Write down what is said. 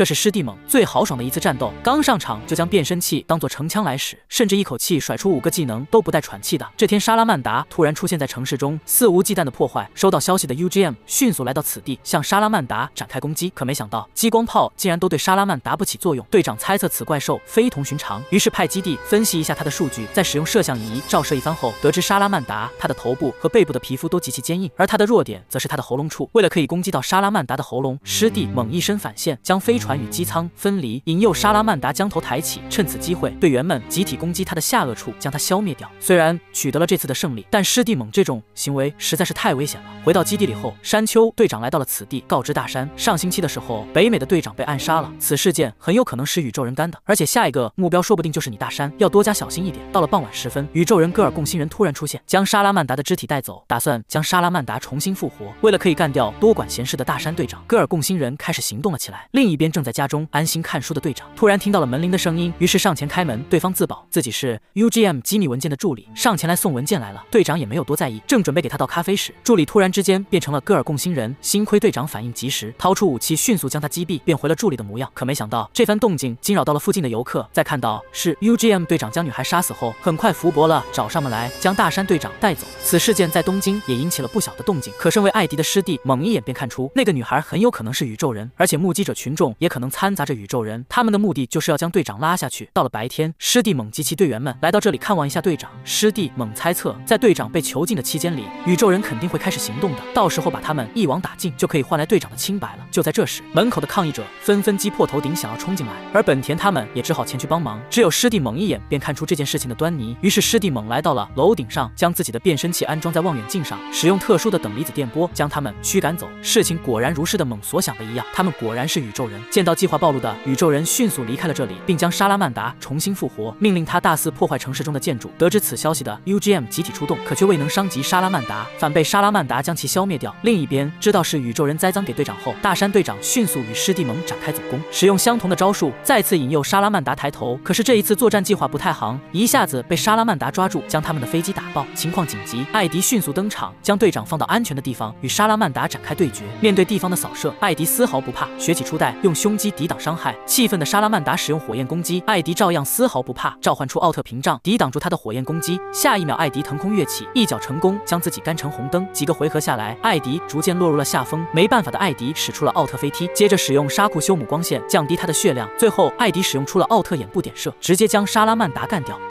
这是师弟猛最豪爽的一次战斗，刚上场就将变身器当做成枪来使，甚至一口气甩出五个技能都不带喘气的。这天，沙拉曼达突然出现在城市中，肆无忌惮的破坏。收到消息的 UGM 迅速来到此地，向沙拉曼达展开攻击。可没想到，激光炮竟然都对沙拉曼达不起作用。队长猜测此怪兽非同寻常，于是派基地分析一下它的数据，在使用摄像仪照射一番后，得知沙拉曼达它的头部和背部的皮肤都极其坚硬，而它的弱点则是它的喉咙处。为了可以攻击到沙拉曼达的喉咙，师弟猛一身反现，将飞船与机舱分离，引诱沙拉曼达将头抬起，趁此机会，队员们集体攻击他的下颚处，将他消灭掉。虽然取得了这次的胜利，但师弟猛这种行为实在是太危险了。回到基地里后，山丘队长来到了此地，告知大山，上星期的时候，北美的队长被暗杀了，此事件很有可能是宇宙人干的，而且下一个目标说不定就是你大山，要多加小心一点。到了傍晚时分，宇宙人戈尔贡星人突然出现，将沙拉曼达的肢体带走，打算将沙拉曼达重新复活。为了可以干掉多管闲事的大山队长，戈尔贡星人开始行动了起来。另一边正正在家中安心看书的队长，突然听到了门铃的声音，于是上前开门，对方自保自己是 UGM 机密文件的助理，上前来送文件来了。队长也没有多在意，正准备给他倒咖啡时，助理突然之间变成了戈尔共星人。幸亏队长反应及时，掏出武器迅速将他击毙，变回了助理的模样。可没想到这番动静惊扰到了附近的游客，在看到是 UGM 队长将女孩杀死后，很快福伯了找上门来将大山队长带走。此事件在东京也引起了不小的动静。可身为艾迪的师弟猛一眼便看出那个女孩很有可能是宇宙人，而且目击者群众也可能掺杂着宇宙人，他们的目的就是要将队长拉下去。到了白天，师弟猛及其队员们来到这里看望一下队长。师弟猛猜测，在队长被囚禁的期间里，宇宙人肯定会开始行动的，到时候把他们一网打尽，就可以换来队长的清白了。就在这时，门口的抗议者纷纷击破头顶，想要冲进来，而本田他们也只好前去帮忙。只有师弟猛一眼便看出这件事情的端倪，于是师弟猛来到了楼顶上，将自己的变身器安装在望远镜上，使用特殊的等离子电波将他们驱赶走。事情果然如是的猛所想的一样，他们果然是宇宙人。见到计划暴露的宇宙人，迅速离开了这里，并将沙拉曼达重新复活，命令他大肆破坏城市中的建筑。得知此消息的 UGM 集体出动，可却未能伤及沙拉曼达，反被沙拉曼达将其消灭掉。另一边，知道是宇宙人栽赃给队长后，大山队长迅速与师弟盟展开总攻，使用相同的招数，再次引诱沙拉曼达抬头。可是这一次作战计划不太行，一下子被沙拉曼达抓住，将他们的飞机打爆。情况紧急，艾迪迅速登场，将队长放到安全的地方，与沙拉曼达展开对决。面对地方的扫射，艾迪丝毫不怕，学起初代用胸肌抵挡伤害。气愤的莎拉曼达使用火焰攻击，艾迪照样丝毫不怕，召唤出奥特屏障抵挡住他的火焰攻击。下一秒，艾迪腾空跃起，一脚成功将自己干成红灯。几个回合下来，艾迪逐渐落入了下风。没办法的艾迪使出了奥特飞踢，接着使用沙库修姆光线降低他的血量。最后，艾迪使用出了奥特眼部点射，直接将莎拉曼达干掉。